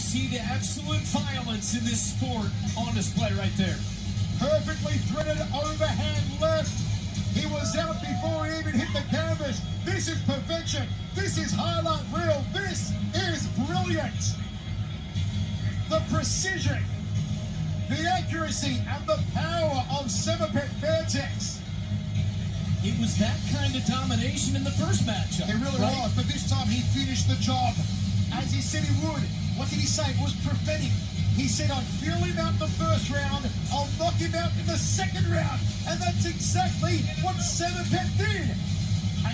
see the absolute violence in this sport on display right there. Perfectly threaded overhand left. He was out before he even hit the canvas. This is perfection. This is highlight reel. This is brilliant. The precision, the accuracy, and the power of Semapetch Fairtex. It was that kind of domination in the first matchup. It really right? was, but this time he finished the job as he said he would. What did he say? It was prophetic. He said, I'd feel him out the first round, I'll knock him out in the second round. And that's exactly what Semapetch did. A